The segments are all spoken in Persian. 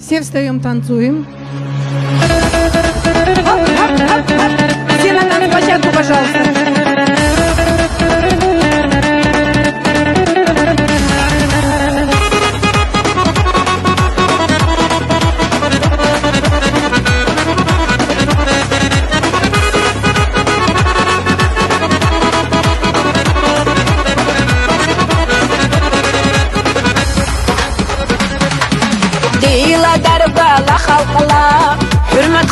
Все встаем, танцуем. Все на танцплощадку, пожалуйста.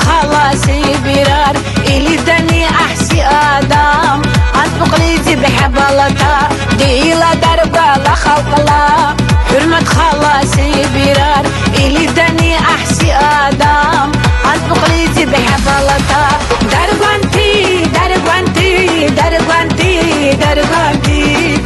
خلاصي برار إلي دني أحسي آدم. أطبق ليزي بحبلتا ديلا دربا لخلقلا حرمة خلاصي برار إلي دني أحسي آدم. أطبق ليزي بحب دربانتي دربانتي دربانتي دربانتي.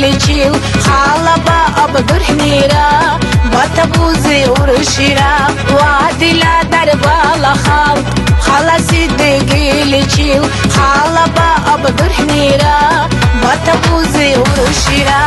دقيل تشيل خالبا أبدر حميرا بطبوزي ورشيرا وادلا دربالا خلق خلاصي دقيل تشيل خالبا أبدر حميرا بطبوزي ورشيرا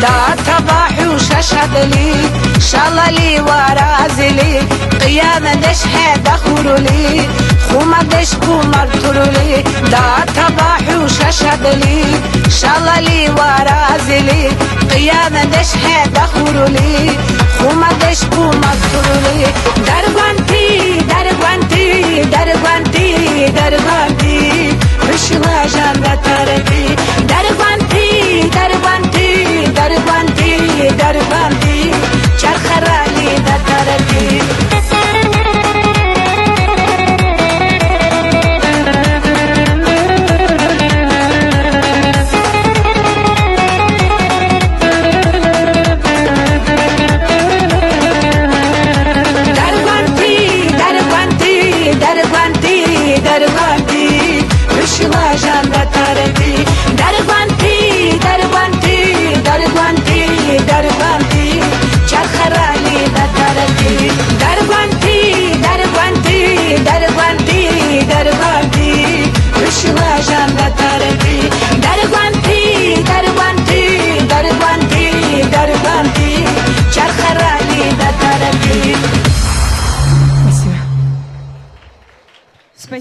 دا تباحي وششدلي شللي ورازلي قيامة دش هيدا خورولي خوما دش كومر ترولي دا تباحي وششدلي شللي ورازلي قيامة دش هيدا خورولي خوما دش كومر ترولي دربانتي دربانتي دربانتي دربانتي رشلا جنة ترتي دربانتي دربانتي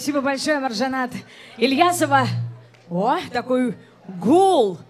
Спасибо большое, Маржанат Ильясова. О, такой гул